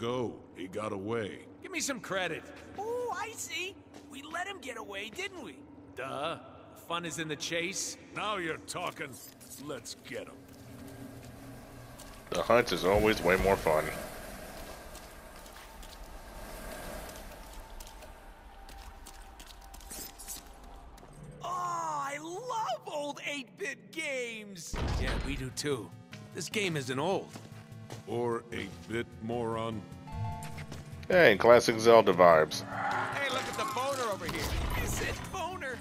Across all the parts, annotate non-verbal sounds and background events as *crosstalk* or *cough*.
go. He got away. Give me some credit. Oh, I see. We let him get away, didn't we? Duh. The fun is in the chase. Now you're talking. Let's get him. The hunt is always way more fun. Oh, I love old 8-bit games. Yeah, we do too. This game isn't old. Or a bit moron. Hey, classic Zelda vibes. Hey, look at the boner over here. You said boner.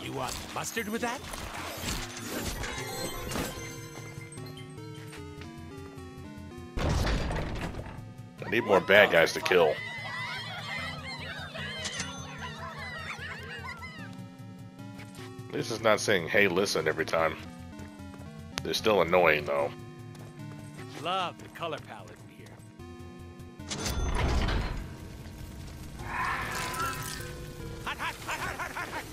*laughs* you want mustard with that? I need more bad guys to kill. This is not saying, hey, listen every time. They're still annoying, though. Love the color palette in here. Hot, hot, hot, hot, hot, hot, hot.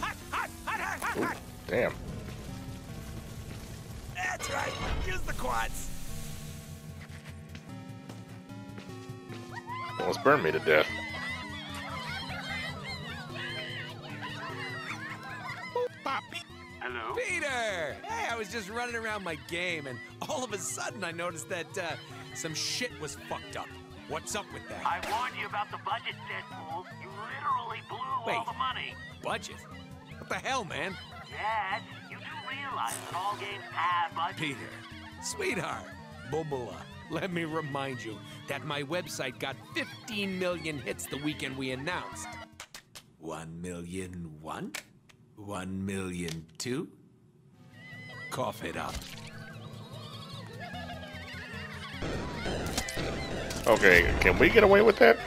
Hot, hot, hot, hot, hot, Ooh, hot. damn. That's right. Use the quads. Almost burned me to death. Was just running around my game, and all of a sudden I noticed that uh, some shit was fucked up. What's up with that? I warned you about the budget, Deadpool. You literally blew all Wait. the money. Budget? What the hell, man? Yes, you do realize that all games have budgets. Peter, sweetheart, Bubula, let me remind you that my website got 15 million hits the weekend we announced. One million one? One million two? Cough it up. Okay, can we get away with that?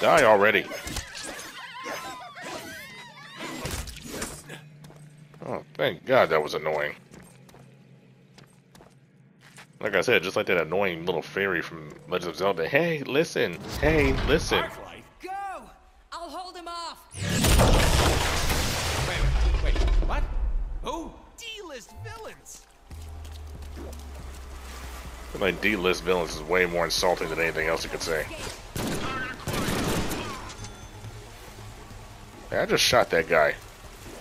Die already. Oh, thank God that was annoying. Like I said, just like that annoying little fairy from Legend of Zelda. Hey, listen. Hey, listen. Arclight? Go! I'll hold him off. Wait, wait, wait, what? Who? D-list villains. Like D-list villains is way more insulting than anything else you could say. Hey, I just shot that guy.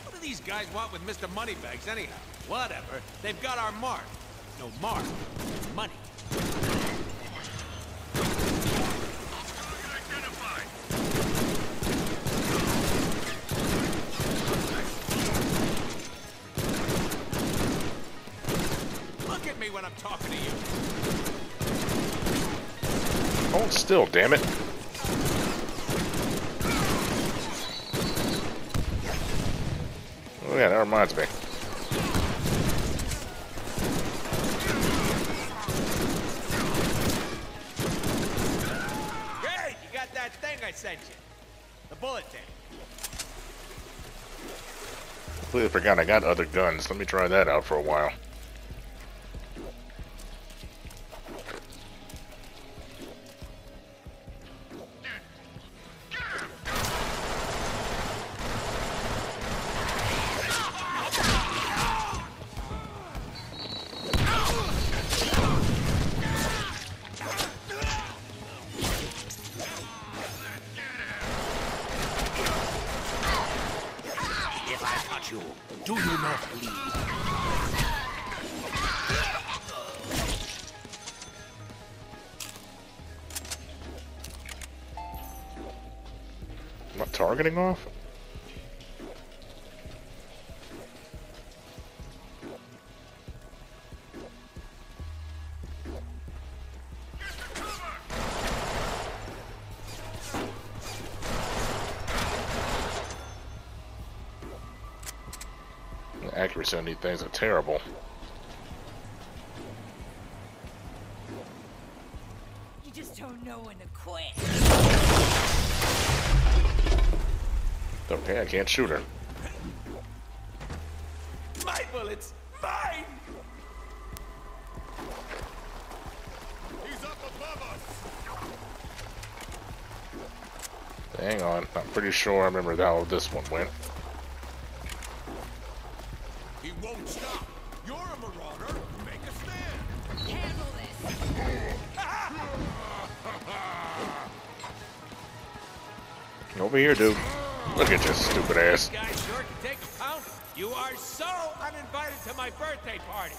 What do these guys want with Mr. Moneybags anyhow? Whatever. They've got our mark. No mark. Money. Look at me when I'm talking to you. Hold still, damn it. Oh yeah, that reminds me. Forgot I got other guns. Let me try that out for a while. Not targeting off? Accuracy on these things are terrible. Okay, I can't shoot her. My bullets! Mine! He's up above us! Hang on, I'm pretty sure I remember how this one went. He won't stop! You're a marauder! Make a stand! Handle this! Over here, dude. Look at your stupid ass. You are so uninvited to my birthday party.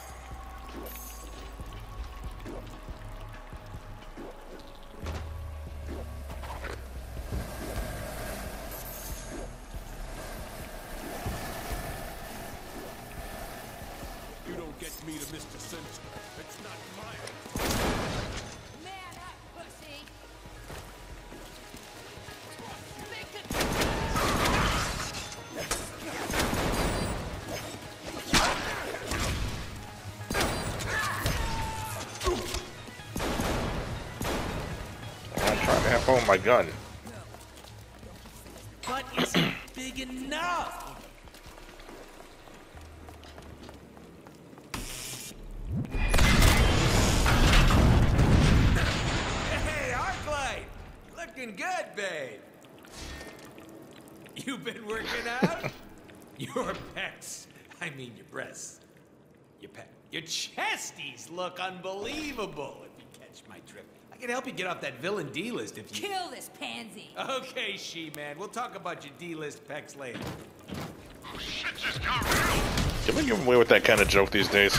I'm trying to have fun with oh my gun. But is it *clears throat* big enough? Hey, Arclight! Looking good, babe. You've been working out? *laughs* your pecs. I mean your breasts. Your pec. Your chesties look unbelievable if you catch my drift. I can help you get off that villain D list if you. Kill this pansy. Okay, she-man. We'll talk about your D-list pecs later. Oh shit, this car real. Can we get away with that kind of joke these days?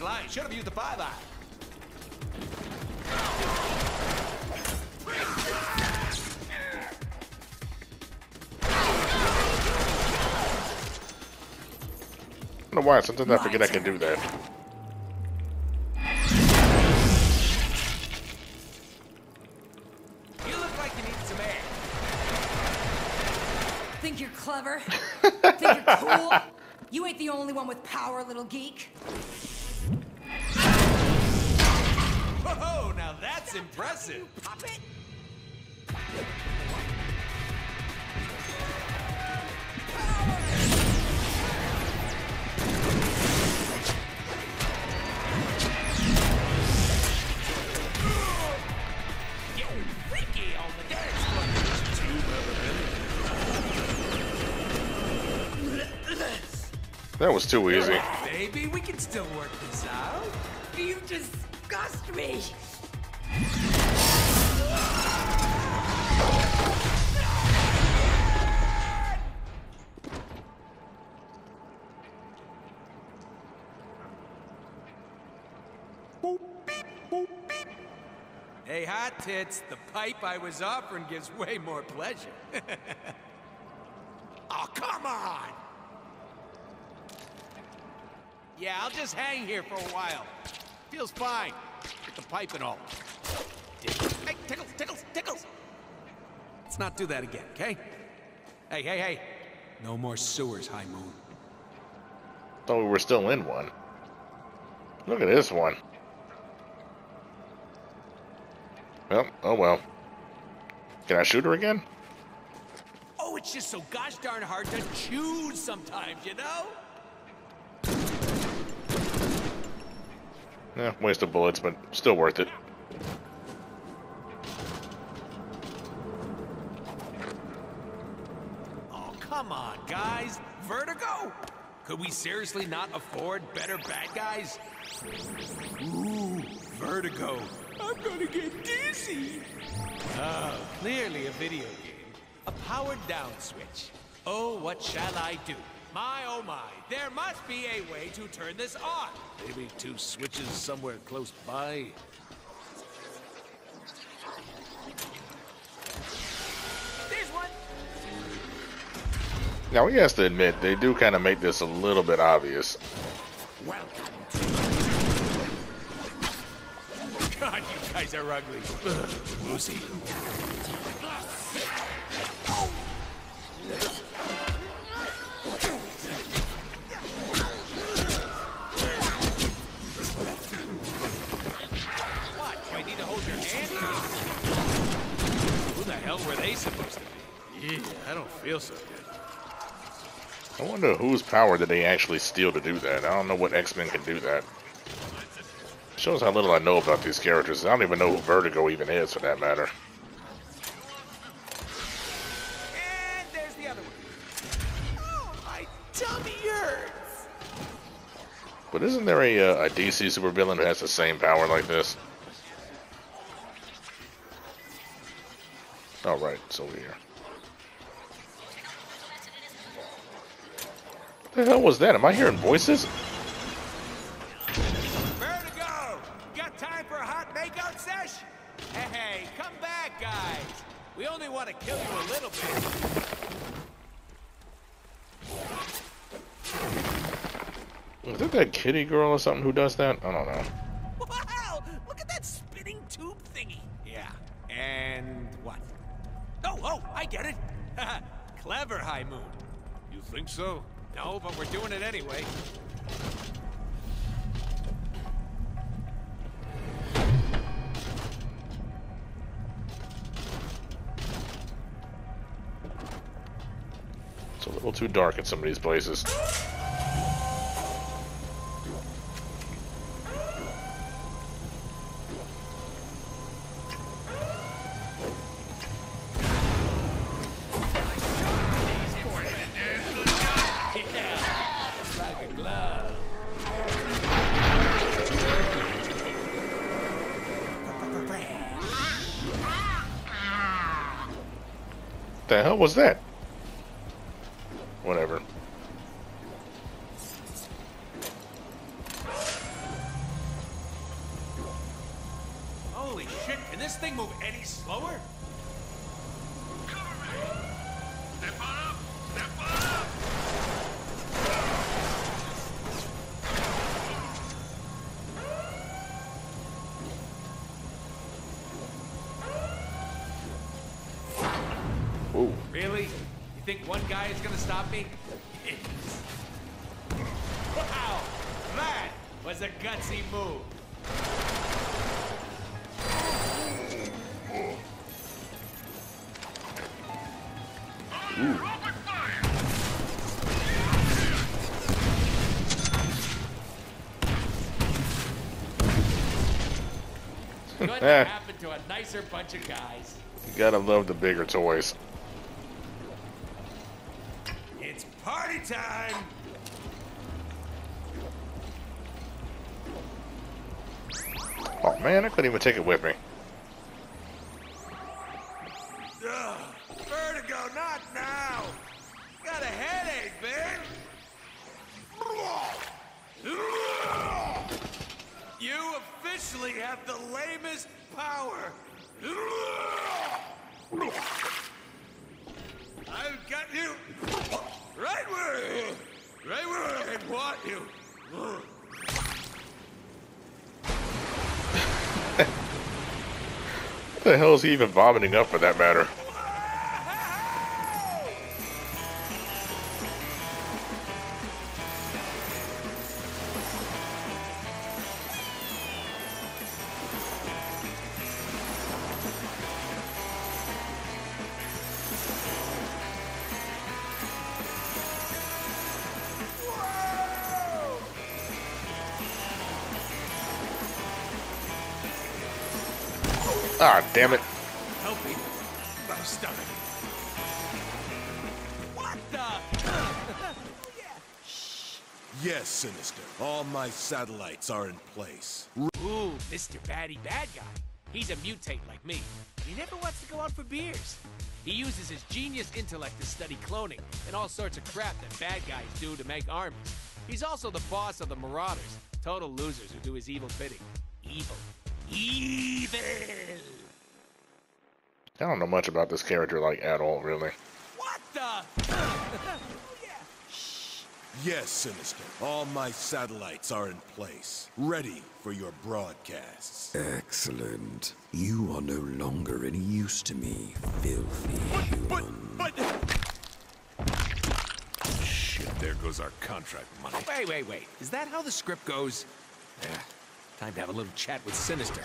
Ooh, nasty slide. Should have used the five eye. I don't know why. Sometimes I forget I can do that. You look like you need some air. Think you're clever? *laughs* Think you're cool? You ain't the only one with power, little geek. Whoa, now that's impressive. Puppet. Getting freaky on the dance floor. That was too easy. Baby, we can still work this out. You disgust me. Hey, hot tits, the pipe I was offering gives way more pleasure. *laughs* oh, come on! Yeah, I'll just hang here for a while. Feels fine. With the pipe and all. Hey, tickles, tickles, tickles! Let's not do that again, okay? Hey, hey, hey. No more sewers, High Moon. Thought we were still in one. Look at this one. Well, oh well. Can I shoot her again? Oh, it's just so gosh darn hard to choose sometimes, you know? Yeah, waste of bullets, but still worth it. Oh, come on, guys. Vertigo? Could we seriously not afford better bad guys? Ooh, Vertigo. I'm gonna get dizzy. Oh, clearly a video game. A powered down switch. Oh, what shall I do? My oh my, there must be a way to turn this on. Maybe two switches somewhere close by. Now, he has to admit, they do kind of make this a little bit obvious. Welcome God, you guys are ugly. Ugh, Yeah, I don't feel so good. I wonder whose power did they actually steal to do that. I don't know what X-Men can do that. Shows how little I know about these characters. I don't even know who Vertigo even is, for that matter. And there's the other one. Oh, my tummy hurts. But isn't there a, uh, a DC supervillain who has the same power like this? All right, right, it's over here. What the hell was that? Am I hearing voices? Vertigo! Got time for a hot makeout sesh? Hey, come back, guys. We only want to kill you a little bit. Is that that kitty girl or something who does that? I don't know. Wow! Look at that spinning tube thingy. Yeah. And what? Oh, oh, I get it. *laughs* Clever, High Moon. You think so? No, but we're doing it anyway. It's a little too dark in some of these places. The hell was that? To a nicer bunch of guys. You gotta love the bigger toys. It's party time! Oh man, I couldn't even take it with me. Ugh, vertigo, not now! Got a headache, man! You officially have the lamest power! I've got you right where, right where I want you. What the hell is he even vomiting up for that matter? Damn it. Help me. My stomach. What the? yeah. *laughs* Shh. Yes, Sinister. All my satellites are in place. Ooh, Mr. Batty Bad Guy. He's a mutate like me. He never wants to go out for beers. He uses his genius intellect to study cloning and all sorts of crap that bad guys do to make armies. He's also the boss of the Marauders, total losers who do his evil bidding. Evil. Evil! I don't know much about this character, like, at all, really. What the? *laughs* oh Yes, Sinister. All my satellites are in place, ready for your broadcasts. Excellent. You are no longer any use to me, filthy human. But... Shit, there goes our contract money. Wait, wait, wait. Is that how the script goes? Yeah. Time to have a little chat with Sinister.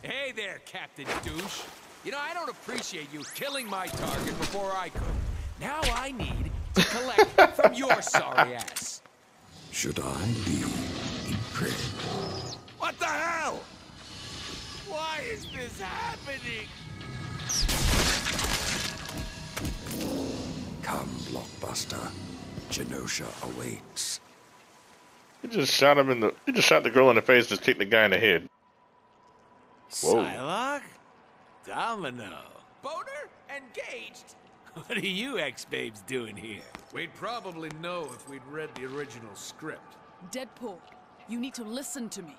Hey there, Captain Douche. You know, I don't appreciate you killing my target before I could. Now I need to collect from your sorry ass. Should I be incredible? What the hell? Why is this happening? Come, Blockbuster. Genosha awaits. He just shot him in the. He just shot the girl in the face. Just kicked the guy in the head. Whoa. Psylocke? Domino? Boner? Engaged? What are you ex-babes doing here? We'd probably know if we'd read the original script. Deadpool, you need to listen to me.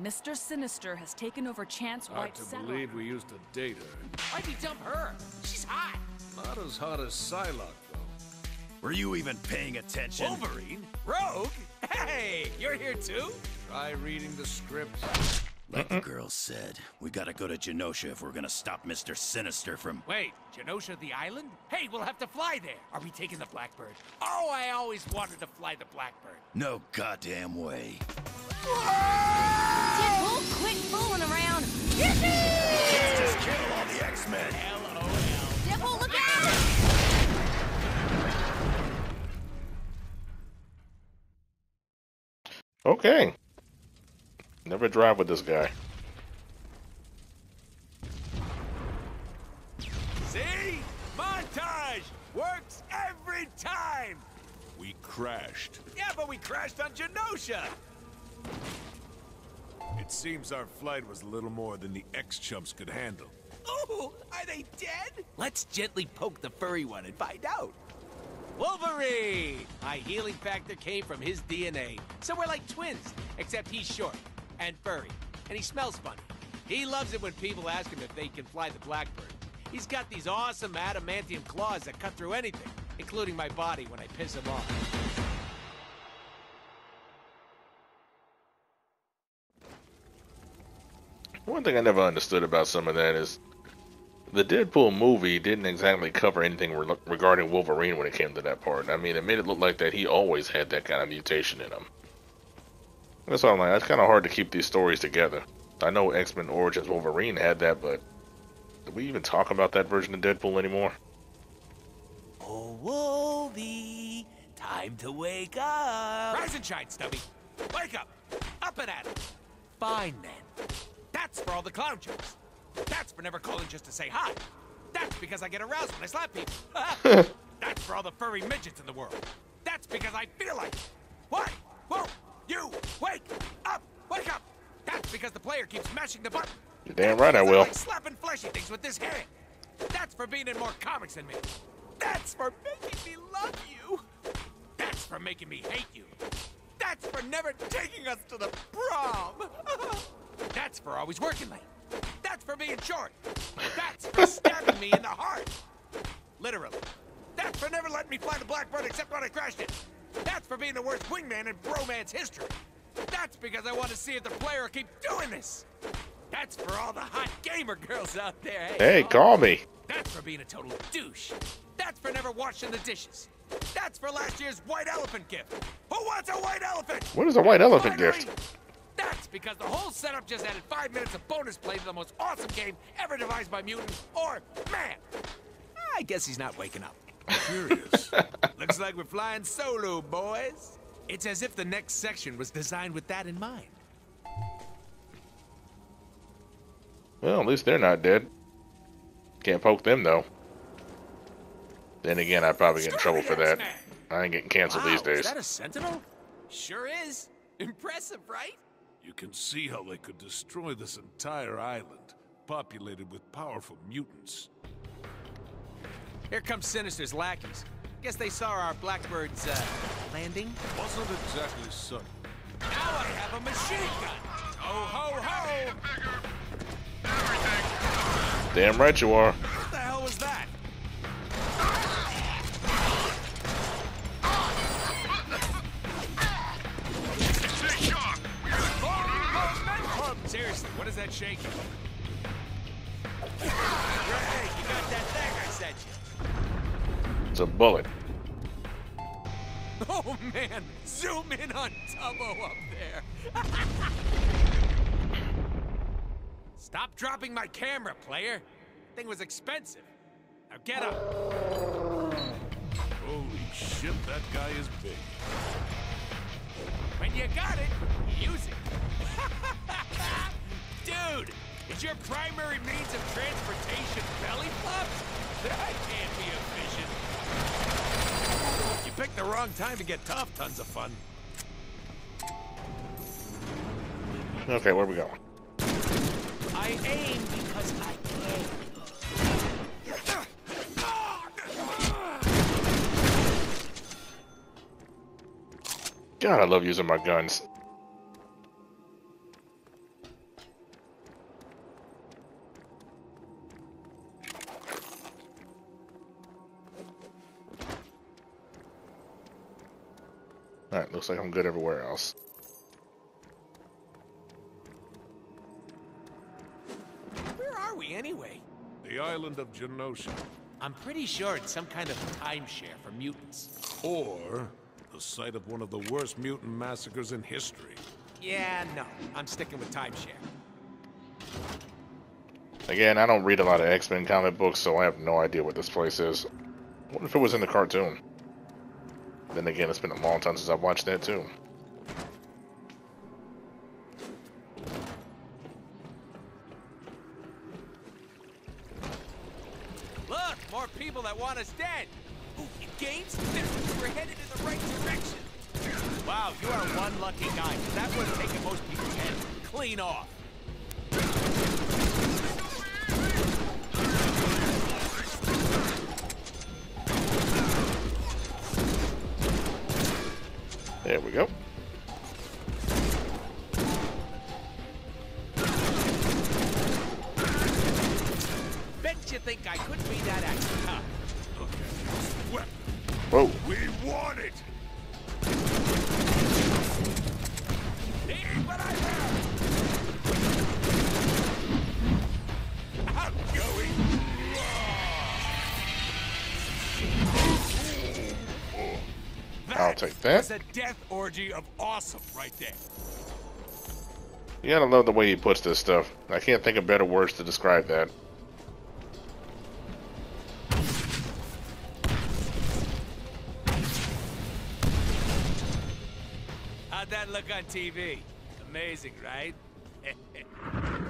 Mr. Sinister has taken over Chance Hard White to Saddle. believe we used to date her. Why'd you dump her? She's hot. Not as hot as Psylocke, though. Were you even paying attention? Wolverine? Rogue? Hey, you're here too? Try reading the script. Like the girl said, we gotta go to Genosha if we're gonna stop Mr. Sinister from. Wait, Genosha the island? Hey, we'll have to fly there. Are we taking the Blackbird? Oh, I always wanted to fly the Blackbird. No goddamn way. Deadpool, quit fooling around. Let's just kill all the X-Men. LOL. Deadpool, look out! Okay. Never drive with this guy. See? Montage! Works every time! We crashed. Yeah, but we crashed on Genosha! It seems our flight was a little more than the X-chumps could handle. Ooh, are they dead? Let's gently poke the furry one and find out. Wolverine! My healing factor came from his DNA. So we're like twins, except he's short and furry, and he smells funny. He loves it when people ask him if they can fly the Blackbird. He's got these awesome adamantium claws that cut through anything, including my body when I piss him off. One thing I never understood about some of that is the Deadpool movie didn't exactly cover anything re- regarding Wolverine when it came to that part. I mean, it made it look like that he always had that kind of mutation in him. That's why I'm like, it's kind of hard to keep these stories together. I know X Men Origins Wolverine had that, but do we even talk about that version of Deadpool anymore? Oh, Wolvie, time to wake up. Rise and shine, Stubby. Wake up. Up and at it. Fine, then. That's for all the clown jokes. That's for never calling just to say hi. That's because I get aroused when I slap people. *laughs* *laughs* That's for all the furry midgets in the world. That's because I feel like it. What? Whoa! You! Wake up! Wake up! That's because the player keeps mashing the button. You're damn right I will. like slapping fleshy things with this hand. That's for being in more comics than me. That's for making me love you. That's for making me hate you. That's for never taking us to the prom. *laughs* That's for always working late. That's for being short. That's for stabbing me in the heart. Literally. That's for never letting me fly the Blackbird except when I crashed it. That's for being the worst wingman in bromance history. That's because I want to see if the player keep doing this. That's for all the hot gamer girls out there. Hey, oh. call me. That's for being a total douche. That's for never washing the dishes. That's for last year's white elephant gift. Who wants a white elephant? What is a white elephant Finally! gift? That's because the whole setup just added five minutes of bonus play to the most awesome game ever devised by mutant or man. I guess he's not waking up. Curious. *laughs* Looks like we're flying solo, boys. It's as if the next section was designed with that in mind. Well, at least they're not dead. Can't poke them though. Then again, I'd probably get in trouble for that. I ain't getting canceled wow, these Is days. that a sentinel? Sure is. Impressive, right? you can see how they could destroy this entire island, populated with powerful mutants. Here comes Sinister's lackeys. Guess they saw our Blackbird's, uh, landing. Wasn't exactly sudden. Now I have a machine gun. Ho, ho, ho! Damn right you are. What the hell was that? Seriously, what is that shaking? Ray, you got that thing I sent you. It's a bullet. Oh man, zoom in on Tubbo up there. *laughs* Stop dropping my camera, player. Thing was expensive. Now get up. Holy shit, that guy is big. When you got it, use it. *laughs* Dude, is your primary means of transportation belly flops? *laughs* That can't be efficient. You picked the wrong time to get tough, tons of fun. Okay, where we going? I aim because I can. God, I love using my guns. Looks like I'm good everywhere else. Where are we anyway? The island of Genosha. I'm pretty sure it's some kind of timeshare for mutants. Or the site of one of the worst mutant massacres in history. Yeah, no. I'm sticking with timeshare. Again, I don't read a lot of X-Men comic books, so I have no idea what this place is. What if it was in the cartoon? Then again, it's been a long time since I've watched that too. Look, more people that want us dead. Ooh, in games, we're headed in the right direction. Wow, you are one lucky guy. That would have taken most people's heads clean off. There we go. Bet you think I could be that? That. was a death orgy of awesome right there. You gotta love the way he puts this stuff. I can't think of better words to describe that. How'd that look on TV? Amazing, right? *laughs*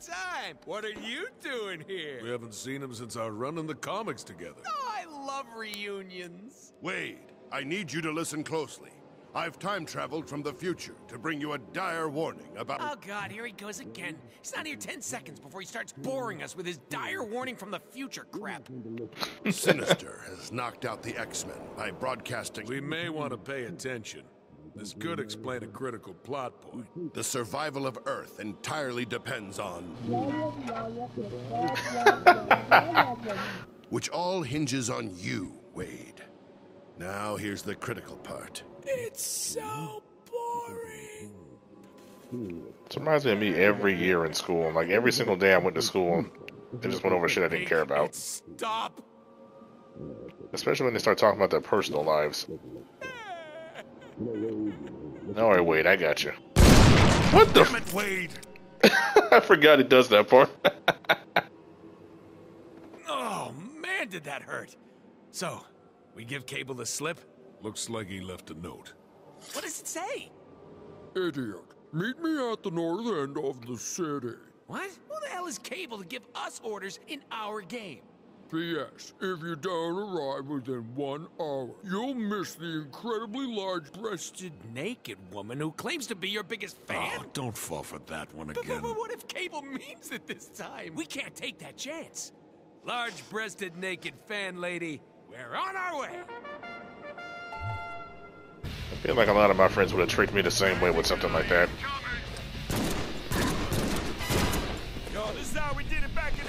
time. What are you doing here? We haven't seen him since our run in the comics together. Oh, I love reunions. Wade, I need you to listen closely. I've time traveled from the future to bring you a dire warning about. Oh, God, here he goes again. He's not here 10 seconds before he starts boring us with his dire warning from the future crap. Sinister has knocked out the X Men by broadcasting. We may want to pay attention. This could explain a critical plot point. The survival of Earth entirely depends on. *laughs* Which all hinges on you, Wade. Now, here's the critical part. It's so boring. It reminds me of me every year in school. Like every single day I went to school, they just went over shit I didn't care about. Stop. Especially when they start talking about their personal lives. All right, wait, I got you. What the? Damn it, Wade! *laughs* I forgot he does that part. *laughs* Oh, man, did that hurt. So, we give Cable the slip? Looks like he left a note. What does it say? Idiot. Meet me at the north end of the city. What? Who the hell is Cable to give us orders in our game? P.S. If you don't arrive within one hour, you'll miss the incredibly large breasted naked woman who claims to be your biggest oh, fan? Oh, don't fall for that one again. but, but what if Cable means it this time? We can't take that chance. Large-breasted naked fan lady, we're on our way. I feel like a lot of my friends would have treated me the same way with something like that. Yo, this is how we did it back in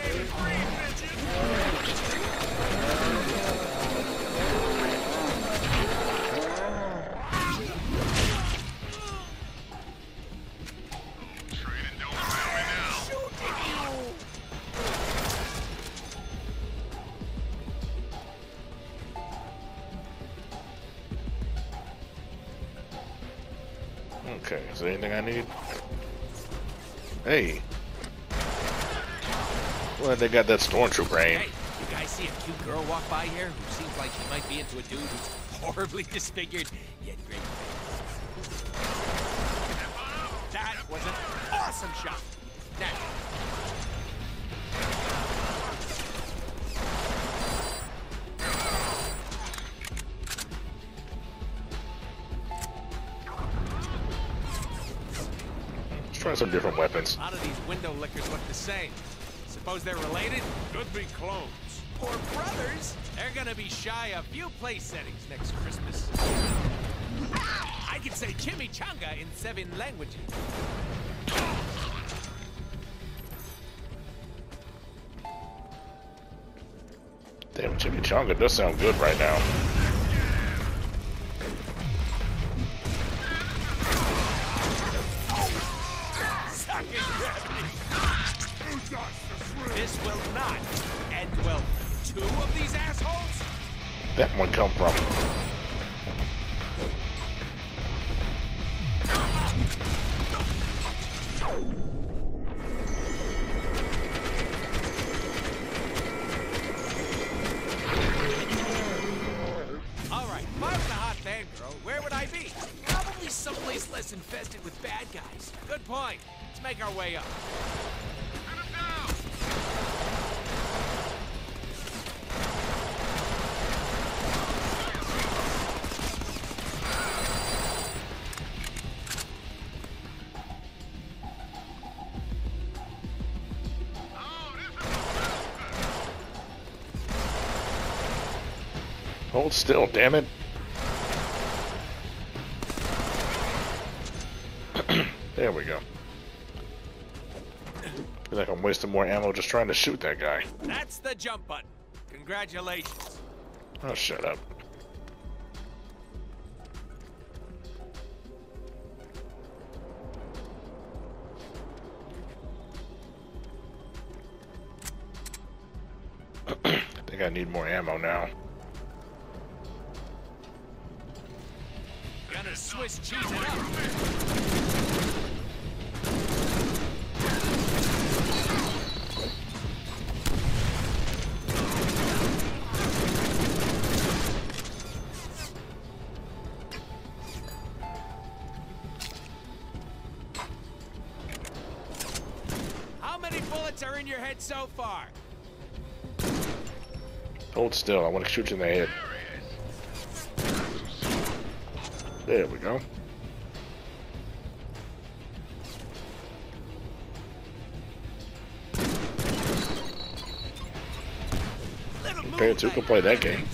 Okay, is there anything I need? Hey. Well, they got that stormtrooper aim. Hey, see a cute girl walk by here who seems like she might be into a dude who's *laughs* horribly disfigured yet great? That was an awesome shot. Now, Let's try some different weapons. a lot of these window lickers look the same. Suppose they're related? Could be clones. Or brothers? They're gonna be shy of few place settings next Christmas. I can say chimichanga in seven languages. Damn, chimichanga does sound good right now. That one come from? Still, damn it. *clears throat* there we go. Feel like I'm wasting more ammo just trying to shoot that guy. That's the jump button. Congratulations. Oh, shut up. *clears throat* I think I need more ammo now. Gonna Swiss cheese it. How many bullets are in your head so far? Hold still, I want to shoot you in the head. There we go. Compared to, can play that game.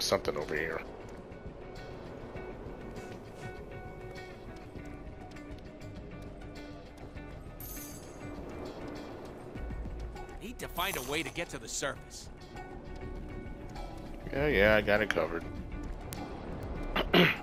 Was sure there was something over here. Need to find a way to get to the surface. Yeah, yeah, I got it covered. *clears throat*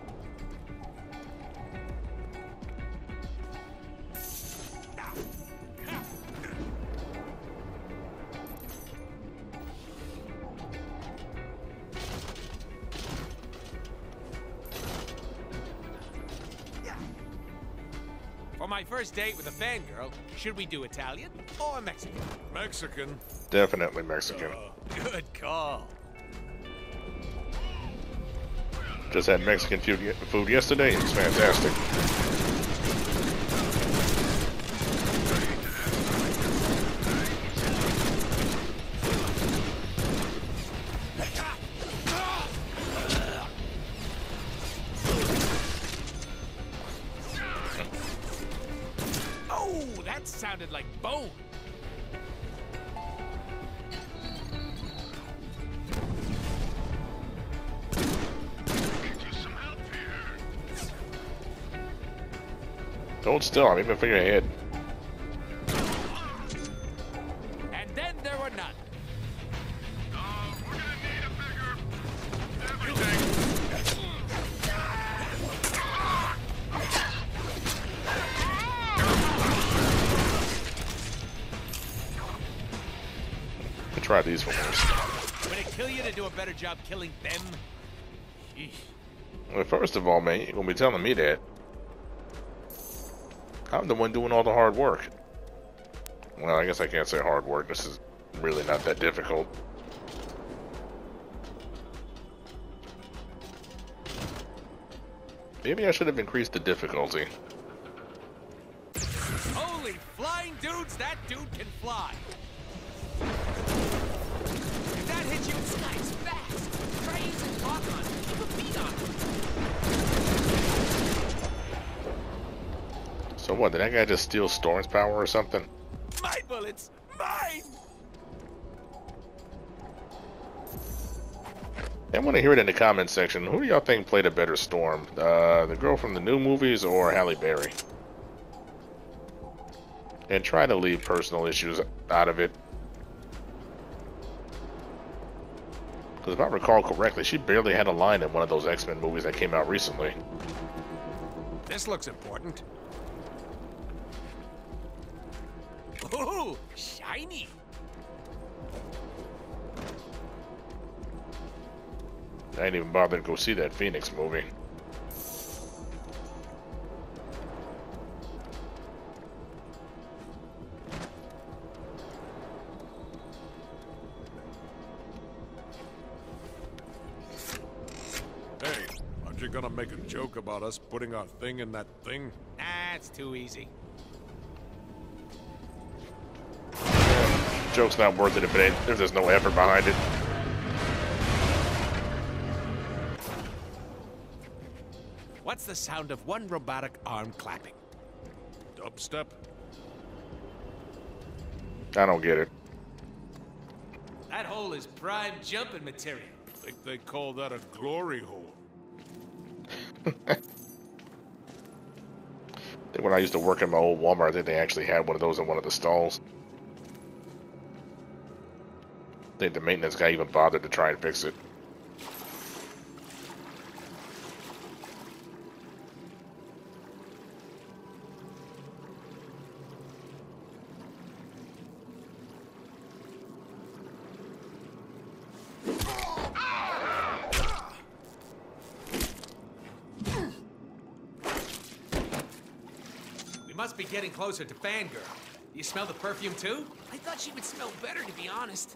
with a fangirl, should we do Italian or Mexican? Mexican. Definitely Mexican. Oh, good call. Just had Mexican food ye- food yesterday. It's fantastic. Still, I'm even figuring ahead. And then there were none. I tried these for once. Would it kill you to do a better job killing them? Well, first of all, man, you're gonna be telling me that. I'm the one doing all the hard work. Well, I guess I can't say hard work. This is really not that difficult. Maybe I should have increased the difficulty. Holy flying dudes, that dude can fly. If that hits you, it's nice, fast. Try using on. Keep a beat on So what, did that guy just steal Storm's power or something? My bullets, mine. I want to hear it in the comments section. Who do y'all think played a better Storm? Uh, the girl from the new movies or Halle Berry? And try to leave personal issues out of it. Because if I recall correctly, she barely had a line in one of those X-Men movies that came out recently. This looks important. Ooh, shiny. I didn't even bother to go see that Phoenix movie. Hey, aren't you gonna make a joke about us putting our thing in that thing? That's too easy. Joke's not worth it if, it ain't, if there's no effort behind it. What's the sound of one robotic arm clapping? Dubstep? I don't get it. That hole is prime jumping material. I Think they call that a glory hole. *laughs* When I used to work in my old Walmart, I think they actually had one of those in one of the stalls. Think the maintenance guy even bothered to try and fix it. We must be getting closer to Fangirl. You smell the perfume too? I thought she would smell better, to be honest.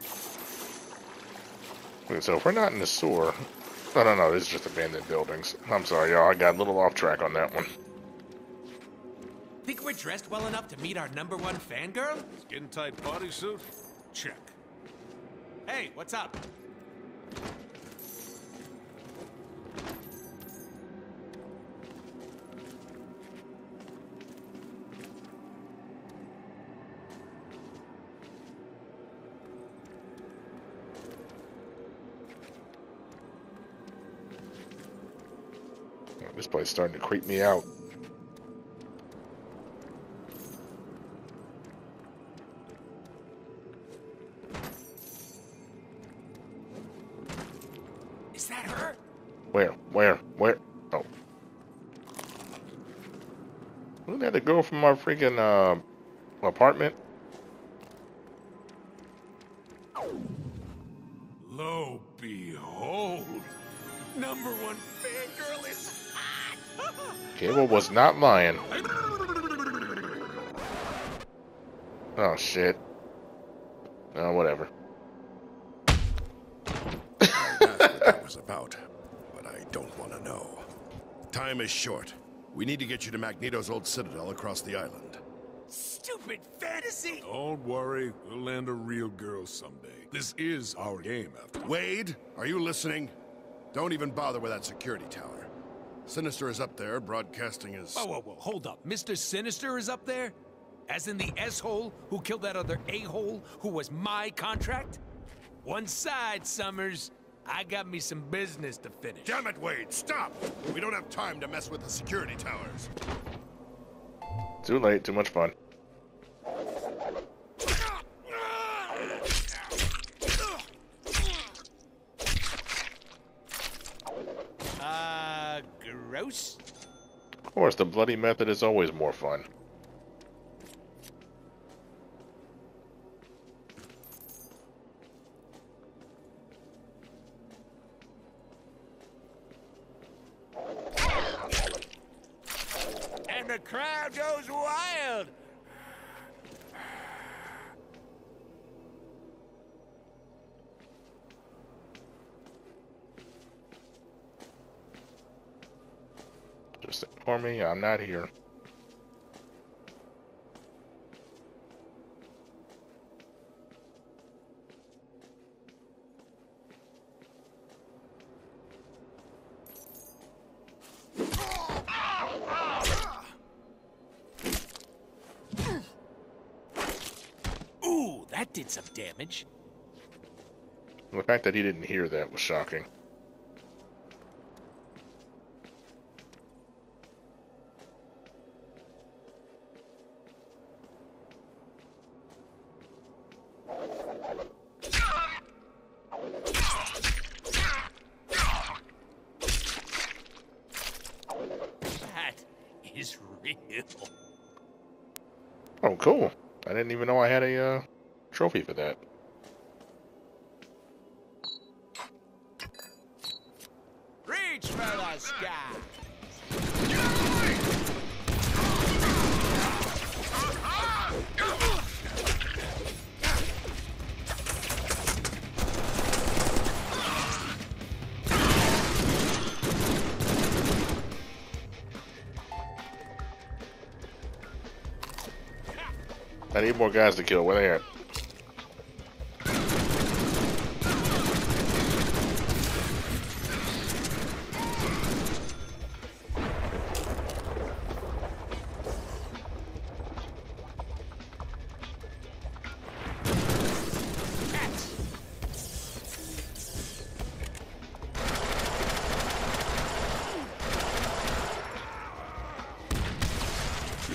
Okay, So if we're not in the sewer, no, no, no, this is just abandoned buildings. I'm sorry, y'all. I got a little off track on that one. Think we're dressed well enough to meet our number one fangirl? Skin tight bodysuit? Check. Hey, what's up? Starting to creep me out. Is that her? Where? Where? Where? Oh. Wasn't that the girl from our freaking uh, apartment? Cable not lying. Oh shit. Oh, whatever. what that was about, but I don't want to know. Time is short. We need to get you to Magneto's old citadel across the island. Stupid fantasy! Don't worry, we'll land a real girl someday. This is our game, after all. Wade, are you listening? Don't even bother with that security tower. Sinister is up there, broadcasting his... Whoa, whoa, whoa, hold up. Mr. Sinister is up there? As in the S-hole who killed that other A-hole who was my contract? One side, Summers. I got me some business to finish. Damn it, Wade, stop! We don't have time to mess with the security towers. Too late, too much fun. Uh, gross? Of course, the bloody method is always more fun. And the crowd goes wild! Just inform me, I'm not here. Ooh, that did some damage. The fact that he didn't hear that was shocking. That is real. Oh, cool. I didn't even know I had a uh, trophy for that. More guys to kill. Where they at?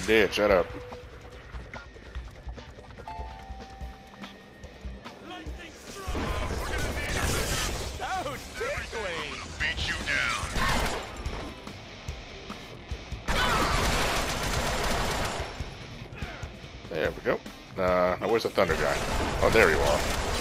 Dead. Shut up. Where's the thunder guy? Oh, there you are.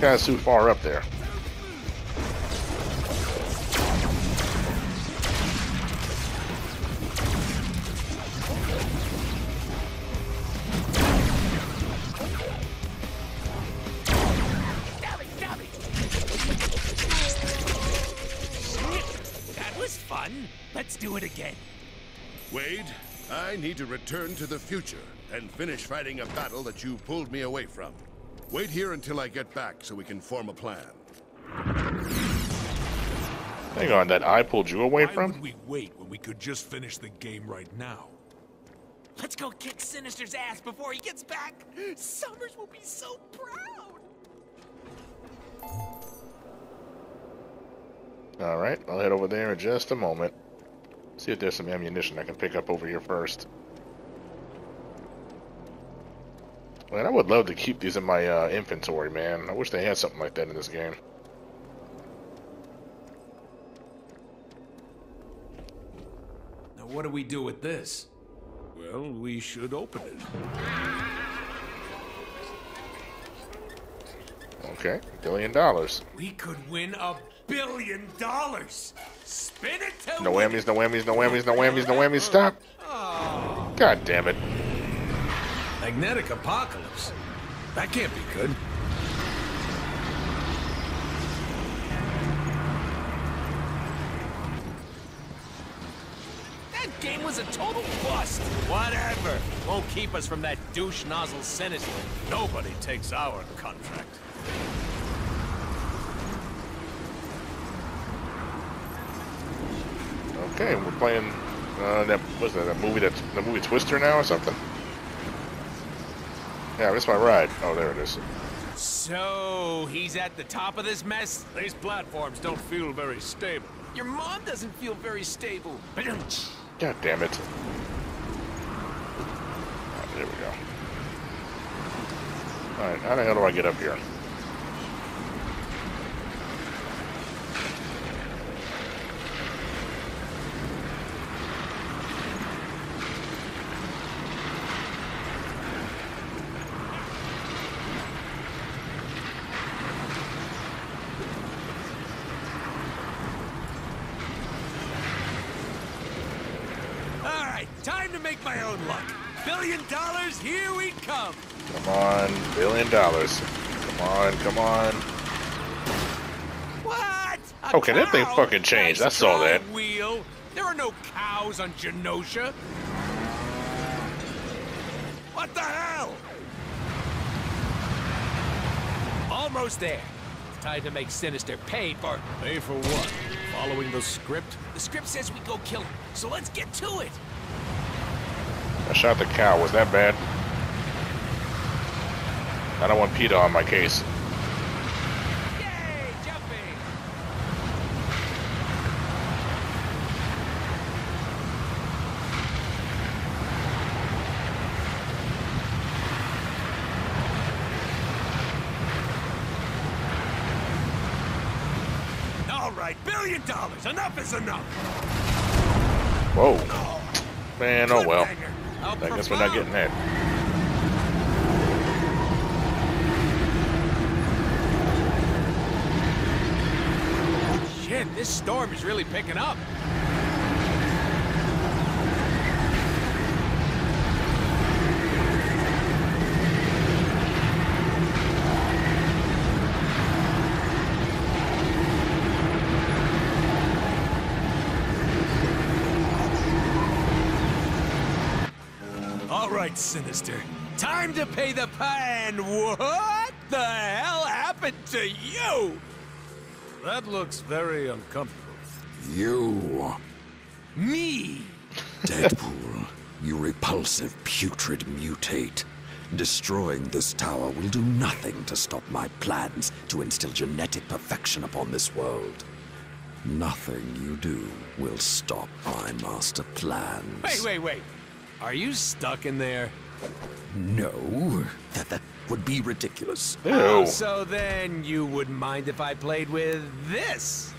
That guy's too far up there. That was fun. Let's do it again. Wade, I need to return to the future and finish fighting a battle that you pulled me away from. Wait here until I get back so we can form a plan. Hang on, that I pulled you away Why from? would we wait when we could just finish the game right now? Let's go kick Sinister's ass before he gets back. Summers will be so proud. Alright, I'll head over there in just a moment. See if there's some ammunition I can pick up over here first. Man, I would love to keep these in my uh, inventory, man. I wish they had something like that in this game. Now, what do we do with this? Well, we should open it. Okay, billion dollars. We could win a billion dollars. Spin it till No we- whammies, no whammies, no whammies, no whammies, no whammies, *laughs* stop! God damn it. Magnetic apocalypse. That can't be good. That game was a total bust. Whatever. Won't keep us from that douche nozzle Sinister. Nobody takes our contract. Okay, we're playing uh, that what's that, that movie that's the movie Twister now or something? Yeah, this my ride. Oh there it is. So, he's at the top of this mess? These platforms don't feel very stable. Your mom doesn't feel very stable. God damn it. There we go. Alright, how the hell do I get up here? All right, time to make my own luck. Billion dollars, here we come. Come on, billion dollars. Come on. What? A Okay, that thing fucking changed. I saw that. Wheel. There are no cows on Genosha. What the hell? Almost there. It's time to make Sinister pay for. Pay for what? Following the script? The script says we go kill him, so let's get to it. I shot the cow. Was that bad? I don't want PETA on my case. Yay, jumping! All right, billion dollars. Enough is enough. Whoa. Man, oh well. I guess we're not getting that. Shit, this storm is really picking up. All right, Sinister. Time to pay the pan. What the hell happened to you? That looks very uncomfortable. You, Me? Deadpool, you repulsive, putrid mutate. Destroying this tower will do nothing to stop my plans to instill genetic perfection upon this world. Nothing you do will stop my master plans. Wait, wait, wait. Are you stuck in there? No, that that would be ridiculous. Oh, so then you wouldn't mind if I played with this?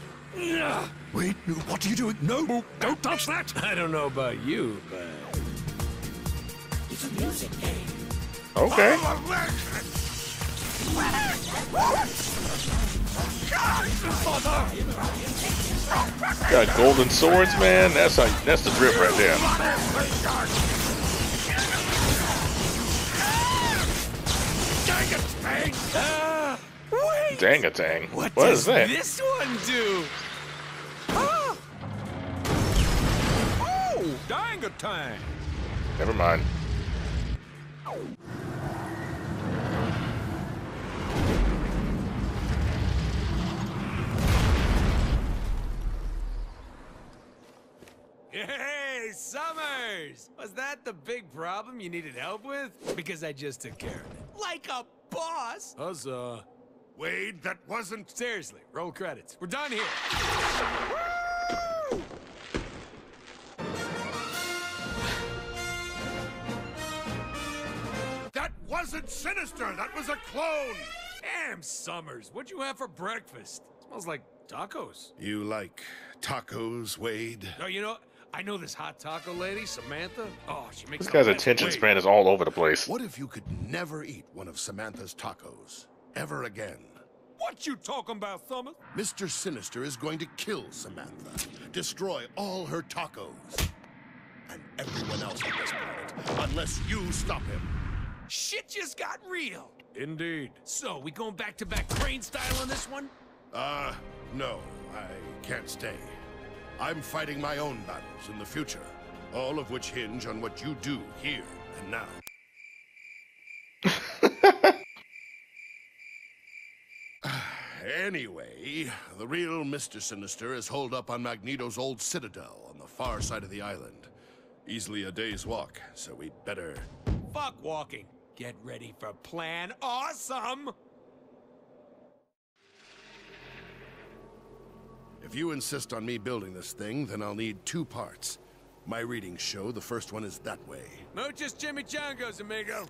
Wait, what are you doing? No, oh, don't touch that! *laughs* I don't know about you, but. It's a music game. Okay. Ah! Got golden swords, man. That's a, that's the drip right there. Ah, wait! Dangatang. What, what does is that? this one do? Oh, Dangatang! Never mind. Hey, Summers! Was that the big problem you needed help with? Because I just took care of it. Like a boss! Huzzah. Wade, that wasn't... Seriously, roll credits. We're done here. That wasn't Sinister! That was a clone! Damn, Summers, what'd you have for breakfast? Smells like tacos. You like tacos, Wade? Oh, you know, I know this hot taco lady, Samantha. Oh, she makes This guy's attention Wait. span is all over the place. What if you could never eat one of Samantha's tacos? Ever again? What you talking about, Summers? Mr. Sinister is going to kill Samantha, destroy all her tacos, and everyone else on this planet, unless you stop him. Shit just got real. Indeed. So, we going back to back crane style on this one? Uh, no, I can't stay. I'm fighting my own battles in the future, all of which hinge on what you do here and now. *laughs* anyway, the real Mr. Sinister is holed up on Magneto's old citadel on the far side of the island. Easily a day's walk, so we'd better. Fuck walking. Get ready for Plan Awesome! If you insist on me building this thing, then I'll need two parts. My readings show the first one is that way. Muchos chimichangas, amigo.